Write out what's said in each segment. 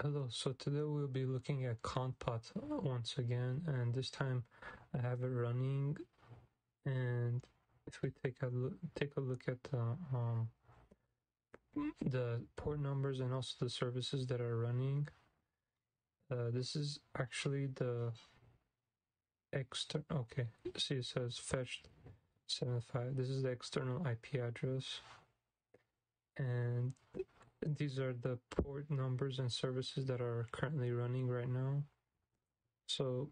Hello, so today we'll be looking at Conpot once again, and this time I have it running. And if we take a look, take a look at the um, the port numbers and also the services that are running. Uh, this is actually the external. Okay, see it says fetched 75. This is the external IP address, and these are the port numbers and services that are currently running right now. So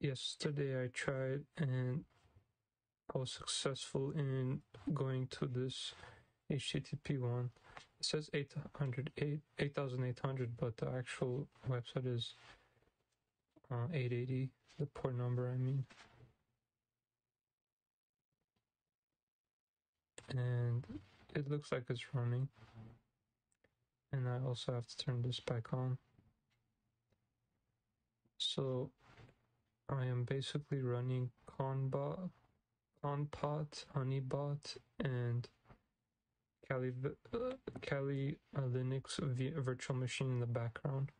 yesterday I tried and I was successful in going to this HTTP one. It says 800, 8800, but the actual website is uh, 880, the port number, I mean. And it looks like it's running and I also have to turn this back on. So I am basically running Conbot, Conpot, Honeybot, and Kali, uh, Kali uh, Linux virtual machine in the background.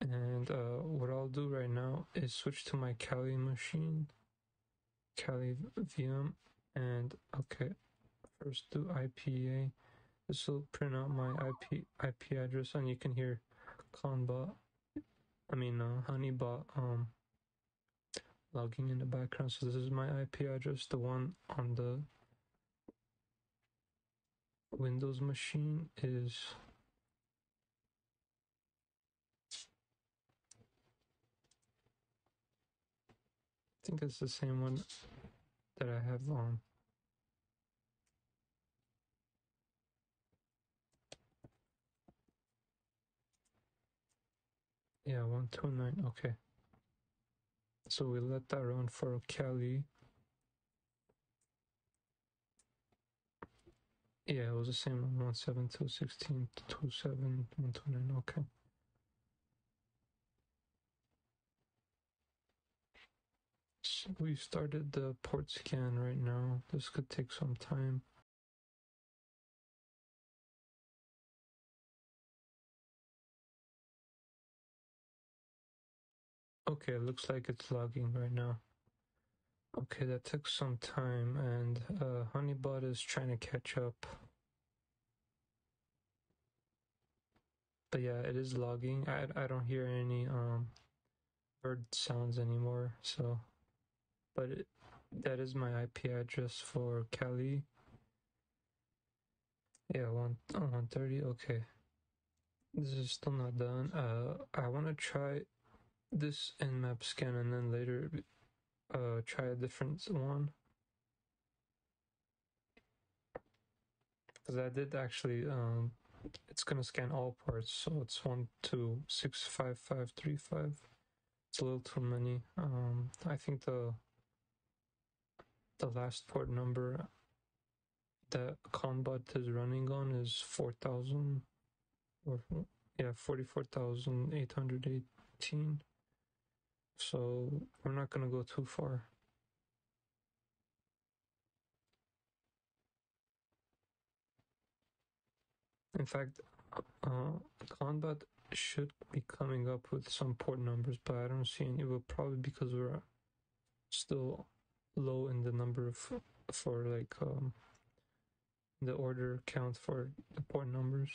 And uh, what I'll do right now is switch to my Kali machine, Kali VM, and okay first do IPA this will print out my IP IP address and you can hear conbot I mean uh, honeybot um logging in the background. So this is my IP address the one on the Windows machine is I think it's the same one that I have on. Yeah, 129, okay. So we let that run for Kali. Yeah, it was the same on 172.16.27.129, okay. We started the port scan right now. This could take some time. Okay, it looks like it's logging right now. Okay, that took some time and uh, Honeybot is trying to catch up. But yeah, it is logging. I, I don't hear any um, bird sounds anymore, so but it, that is my IP address for Kali. Yeah, 130 Okay, this is still not done. Uh, I want to try this nmap scan and then later uh try a different one because I did actually um it's gonna scan all parts so it's one two six five five three five it's a little too many um I think the the last port number that Conpot is running on is 4000 or yeah 44,818 so we're not gonna go too far. In fact uh, Conbot should be coming up with some port numbers but I don't see any but probably because we're still low in the number of for like um, the order count for the port numbers.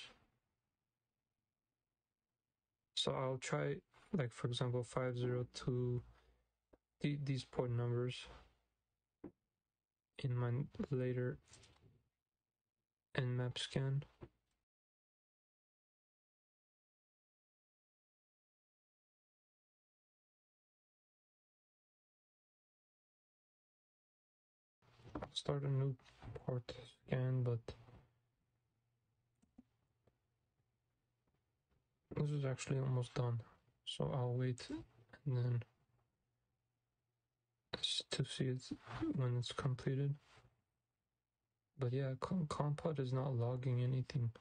So I'll try like for example 502 these port numbers in my later nmap scan. Start a new port scan, but this is actually almost done. So I'll wait and then to see it when it's completed. But yeah, Conpot is not logging anything.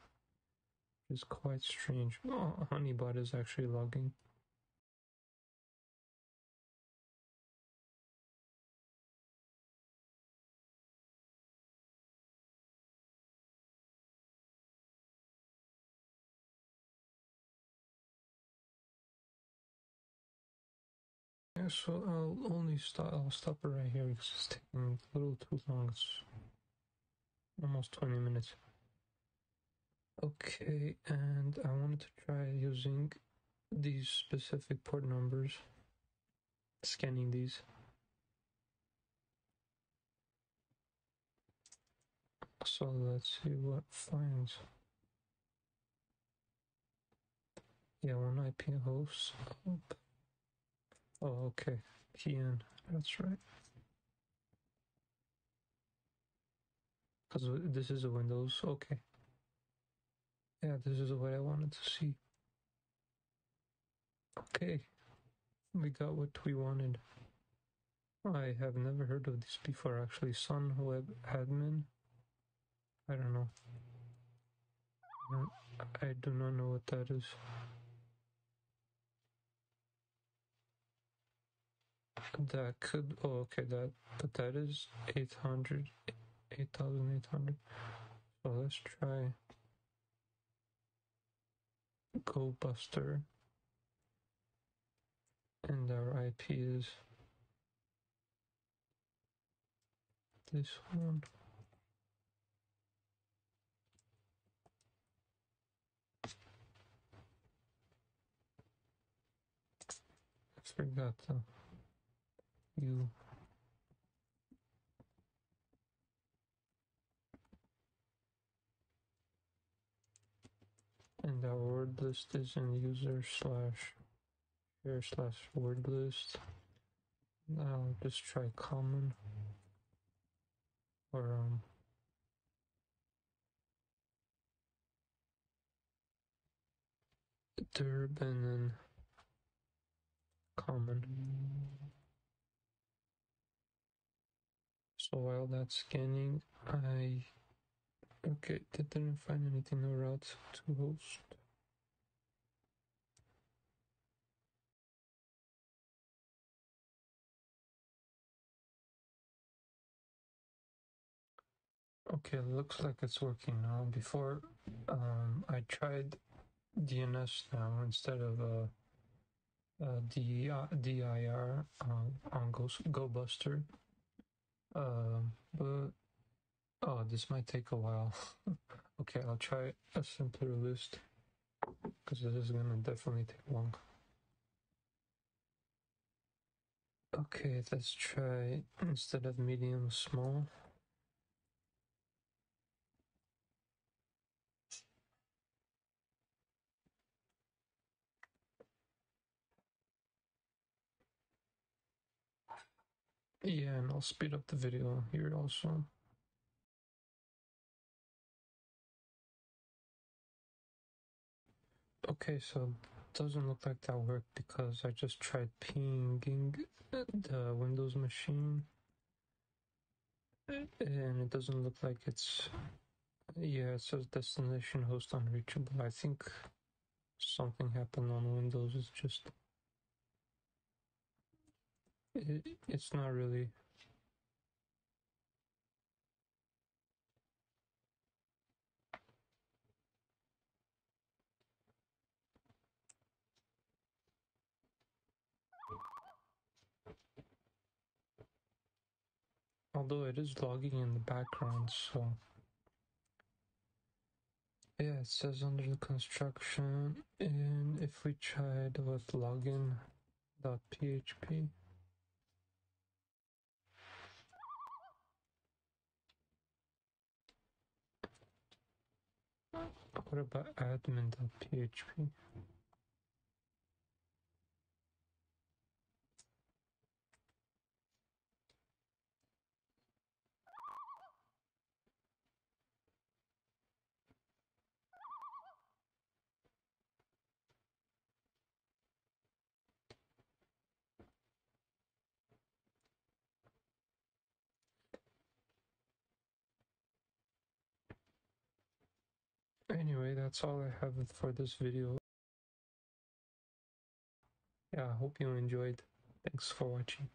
It's quite strange. Oh, Honeybot is actually logging. Okay, so I'll only stop. I'll stop it right here because it's taking a little too long. It's almost 20 minutes. Okay, and I wanted to try using these specific port numbers, scanning these. So let's see what finds. Yeah, one IP host. Oh, Oh, okay. PN, that's right. Because this is a Windows, okay. Yeah, this is what I wanted to see. Okay, we got what we wanted. I have never heard of this before actually. Sun Web Admin. I don't know. I do not know what that is. That could, oh, okay, that, but that is 800, 8,800. So let's try GoBuster. And our IP is this one. Forgot the you and our word list is in user slash share slash word list. Now just try common or um dirb and common. So while that's scanning, I okay, didn't find anything routes to host. Okay, looks like it's working now. Before, um, I tried DNS now instead of uh, uh, DIR uh, on Go GoBuster. Um, but oh, this might take a while. okay, I'll try a simpler list because this is gonna definitely take long. Okay, let's try instead of medium small. Yeah, and I'll speed up the video here also. Okay, so it doesn't look like that worked because I just tried pinging the Windows machine and it doesn't look like it's yeah, it says destination host unreachable. I think something happened on Windows. It's just it, it's not really. Although it is logging in the background, so yeah, it says under the construction, and if we tried with login.php. What about admin.php? Anyway, that's all I have for this video. Yeah, I hope you enjoyed. Thanks for watching.